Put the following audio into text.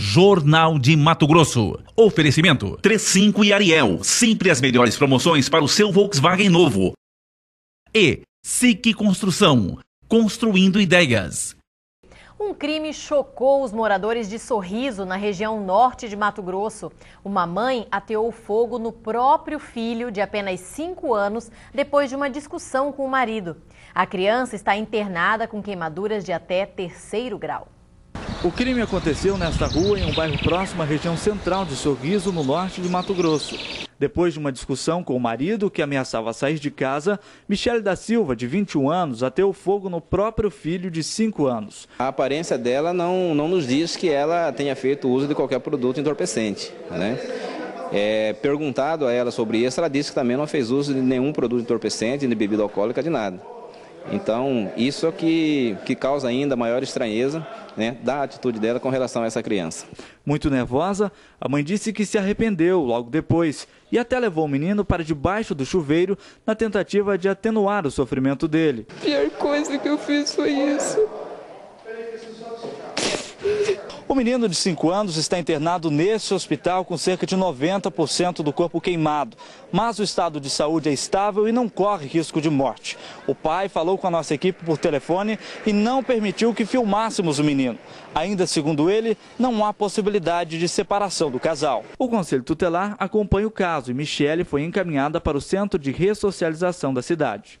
Jornal de Mato Grosso. Oferecimento 35 e Ariel. Sempre as melhores promoções para o seu Volkswagen novo. E SIC Construção. Construindo ideias. Um crime chocou os moradores de Sorriso, na região norte de Mato Grosso. Uma mãe ateou fogo no próprio filho, de apenas 5 anos, depois de uma discussão com o marido. A criança está internada com queimaduras de até terceiro grau. O crime aconteceu nesta rua, em um bairro próximo à região central de Sorriso, no norte de Mato Grosso. Depois de uma discussão com o marido, que ameaçava sair de casa, Michele da Silva, de 21 anos, ateu fogo no próprio filho de 5 anos. A aparência dela não, não nos diz que ela tenha feito uso de qualquer produto entorpecente. Né? É, perguntado a ela sobre isso, ela disse que também não fez uso de nenhum produto entorpecente, de bebida alcoólica, de nada. Então, isso é que, que causa ainda maior estranheza né, da atitude dela com relação a essa criança. Muito nervosa, a mãe disse que se arrependeu logo depois e até levou o menino para debaixo do chuveiro na tentativa de atenuar o sofrimento dele. A pior coisa que eu fiz foi isso. O menino de 5 anos está internado nesse hospital com cerca de 90% do corpo queimado, mas o estado de saúde é estável e não corre risco de morte. O pai falou com a nossa equipe por telefone e não permitiu que filmássemos o menino. Ainda segundo ele, não há possibilidade de separação do casal. O Conselho Tutelar acompanha o caso e Michele foi encaminhada para o Centro de Ressocialização da cidade.